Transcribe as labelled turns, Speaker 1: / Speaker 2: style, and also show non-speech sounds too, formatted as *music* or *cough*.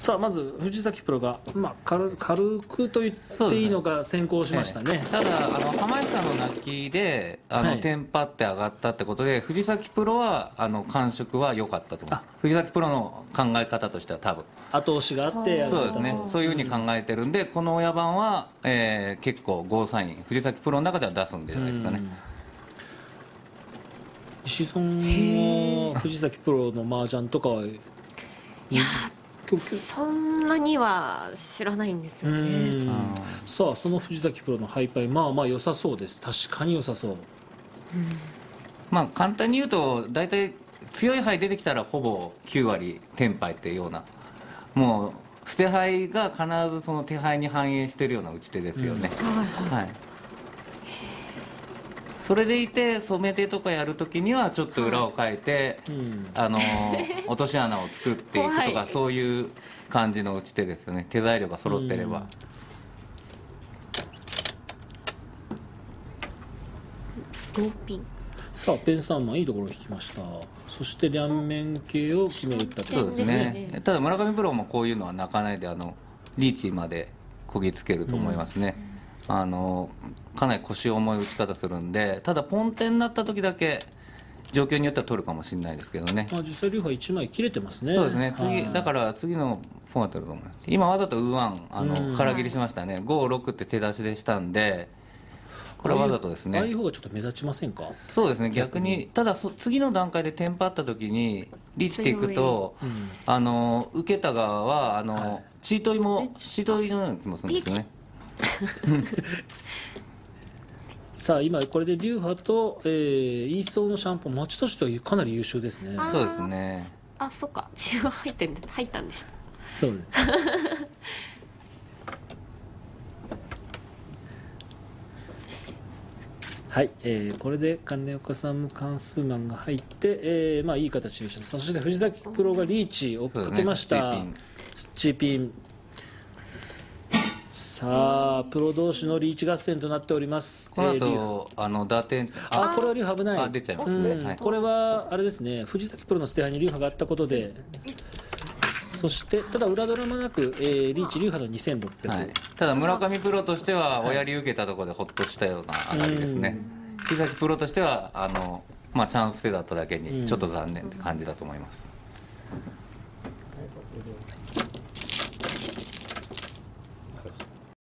Speaker 1: さあまず藤崎プロが、まあ、軽軽くと言っていいのか先行しましたね、
Speaker 2: ただあの浜下の泣きであの、
Speaker 1: はい。
Speaker 2: テンパって上がったってことで藤崎プロはあの感触は良かったと思います。藤崎プロの考え方としては多分。
Speaker 1: 後押しがあって
Speaker 2: そうですね。そういうふうに考えてるんでこの親番は、えー結構ゴーサイン藤崎プロの中では出すんじゃないですかね、
Speaker 1: 石井さんは藤崎プロの麻雀とかはい
Speaker 3: やそんなには知らないんです
Speaker 1: う
Speaker 3: よね。
Speaker 1: ん。さあその藤崎プロのハイパイまあまあ良さそうです。確かに良さそう。
Speaker 2: まあ簡単に言うと大体強い牌出てきたらほぼ9割テンパイっていうようなもう捨て牌が必ずその手牌に反映してるような打ち手ですよね、はいそれでいて染め手とかやるときにはちょっと裏を変えて、
Speaker 1: うん。
Speaker 2: あの落とし穴を作っていくとかそういう感じの打ち手ですよね。手材料が揃ってれば、
Speaker 3: ローピン。
Speaker 1: さあペンサーマンいいところを引きました。そして両面系を決め打った
Speaker 2: そうです
Speaker 3: です
Speaker 2: ね。
Speaker 3: ね
Speaker 2: ただ村上プロもこういうのは泣かないであのリーチまでこぎつけると思いますね、あのかなり腰重い打ち方するんでただポンテになった時だけ状況によっては取るかもしれないですけどね。
Speaker 1: まあ、実際、リュウハ1枚切れてますね。
Speaker 2: そうですね。次
Speaker 1: はい。
Speaker 2: だから次のフォーマットだと思います？今わざとウーワンあ
Speaker 1: うん。
Speaker 2: の空切りしましたね。56って手出しでしたんでこれはわざとです
Speaker 1: ああい
Speaker 2: ね
Speaker 1: う方がちょっと目立ちませんか？
Speaker 2: そうですね。逆に。ただそ次の段階でテンパった時にリーチっていくと
Speaker 1: うん。
Speaker 2: あの受けた側はあの、
Speaker 1: はい。
Speaker 2: チートイもチ。ートイのような気もするんですよね *laughs*
Speaker 1: さあ、今これでリュウハと、えー、イーソーのシャンポン、町としてはかなり優秀ですね。
Speaker 3: あ
Speaker 2: そうですね
Speaker 3: あそっか血は入ってんで入ったんでした
Speaker 1: そうです。*laughs* はい、えー、これで金岡さんも関数マンが入って、えー、まあいい形でした。そして藤崎プロがリーチをかけました。
Speaker 2: そうですね
Speaker 1: スッチーピン。さあ、プロ同士のリーチ合戦となっております。
Speaker 2: この
Speaker 1: えー
Speaker 2: あの打点
Speaker 1: あ、これはリュウハ危ない。
Speaker 2: あ出ちゃいますね。はい。
Speaker 1: うんこれはあれですね、藤崎プロの捨て牌にリュウハがあったことで、そしてただ裏ドラマなく、えーリーチリュウハの2600。
Speaker 2: はい、ただ村上プロとしては親流受けたところでほっとしたような上がりですね。木崎プロとしてはあの、まあ、チャンス手だっただけ
Speaker 1: うん。
Speaker 2: にちょっと残念って感じだと思います、